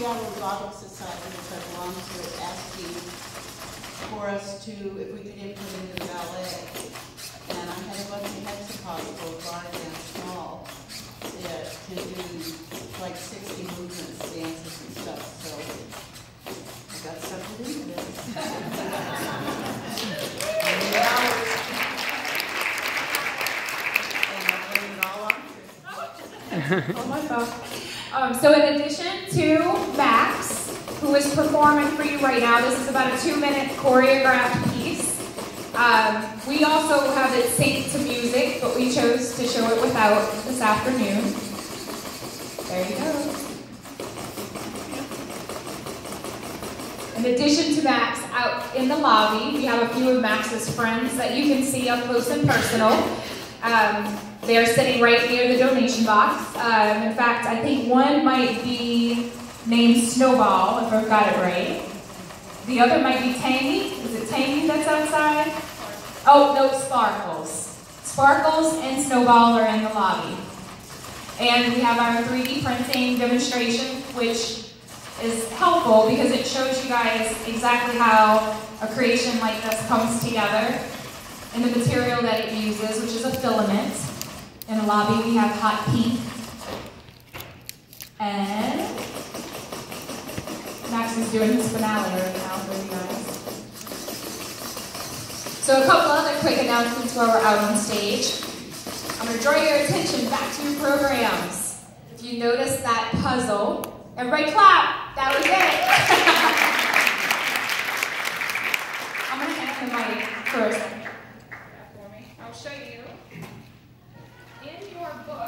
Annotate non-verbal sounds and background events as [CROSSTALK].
Seattle Robotics Society, which I belong to, asking for us to, if we could input into ballet. And I had a bunch of heads possible, large and small, that can do like sixty movements, dances and stuff, so I got something to [LAUGHS] all on. [LAUGHS] Oh my God. Um, so in addition to Max, who is performing for you right now, this is about a two-minute choreographed piece. Um, we also have it synced to music, but we chose to show it without this afternoon. There you go. In addition to Max, out in the lobby, we have a few of Max's friends that you can see up close and personal. Um, they are sitting right near the donation box. Um, in fact, I think one might be named Snowball, if I've got it right. The other might be Tangy. Is it Tangy that's outside? Oh, no, Sparkles. Sparkles and Snowball are in the lobby. And we have our 3D printing demonstration, which is helpful because it shows you guys exactly how a creation like this comes together and the material that it uses, which is a filament. In the lobby, we have hot pink. And Max is doing his finale right now for you guys. So a couple other quick announcements while we're out on stage. I'm going to draw your attention back to your programs. If you notice that puzzle, everybody clap. That was it. [LAUGHS] I'm going to hand the mic first. Show you. In your book.